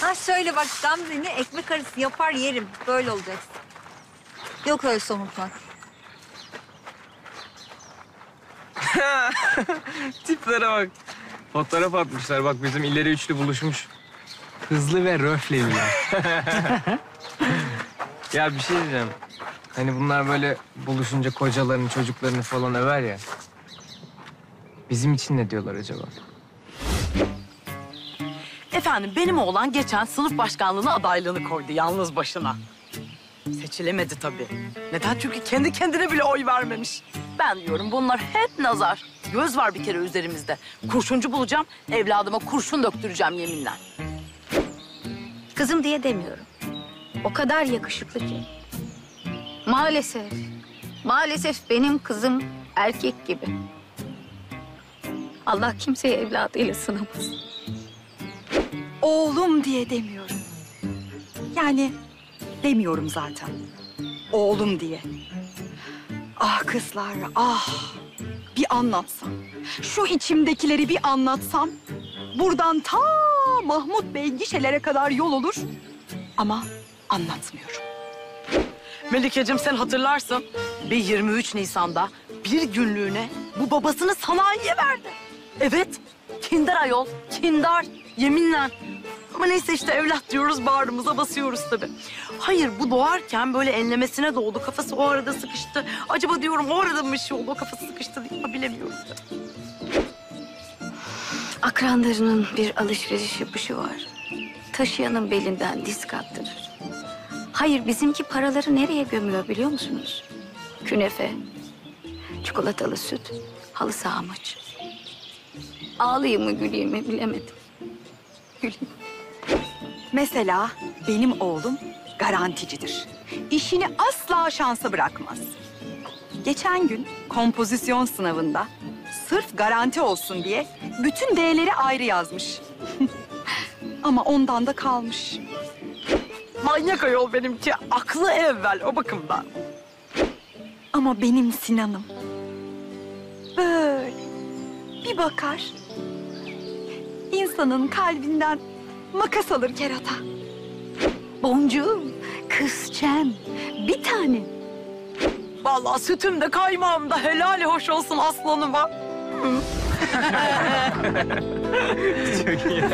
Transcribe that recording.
Ha şöyle bak Gamze'ni ekmek arası yapar yerim. Böyle olacaksın. Yok öyle somurtmak. Tiplere bak. Fotoğraf atmışlar. Bak bizim ileri üçlü buluşmuş. Hızlı ve röflediler. ya bir şey diyeceğim. Hani bunlar böyle buluşunca kocalarını, çocuklarını falan över ya. Bizim için ne diyorlar acaba? Efendim benim oğlan geçen sınıf başkanlığına adaylığını koydu yalnız başına. Seçilemedi tabii. Neden? Çünkü kendi kendine bile oy vermemiş. Ben diyorum bunlar hep nazar. Göz var bir kere üzerimizde. Kurşuncu bulacağım, evladıma kurşun döktüreceğim yeminle. Kızım diye demiyorum. O kadar yakışıklı ki. Maalesef, maalesef benim kızım erkek gibi. Allah kimseyi evladıyla sınamaz. Oğlum diye demiyorum. Yani demiyorum zaten. Oğlum diye. Ah kızlar, ah. Bir anlatsam. Şu içimdekileri bir anlatsam. Buradan ta Mahmut Bey gişelere kadar yol olur. Ama anlatmıyorum. Melikeciğim sen hatırlarsın. Bir 23 Nisan'da bir günlüğüne bu babasını sanayiye verdi. Evet, kindar ayol, kindar. Yeminle. Ama neyse işte evlat diyoruz, bağrımıza basıyoruz tabii. Hayır, bu doğarken böyle enlemesine doğdu. Kafası o arada sıkıştı. Acaba diyorum o arada mı bir şey oldu? Kafası sıkıştı diye bilemiyorum. Akranlarının bir alışveriş yapışı var. Taşıyanın belinden disk attırır. Hayır bizimki paraları nereye gömüyor biliyor musunuz? Künefe, çikolatalı süt, halı saha maçı. Ağlayayım mı güleyim mi bilemedim. Güleyim. Mesela benim oğlum garanticidir. İşini asla şansa bırakmaz. Geçen gün kompozisyon sınavında sırf garanti olsun diye bütün D'leri ayrı yazmış. Ama ondan da kalmış. Manyak ayol benimki. Aklı evvel o bakımdan. Ama benim Sinan'ım böyle bir bakar. insanın kalbinden makas alır kerata. Boncuğum, kızcem, bir tane. Vallahi sütüm de kaymağım da helali hoş olsun aslanıma. Çok iyi.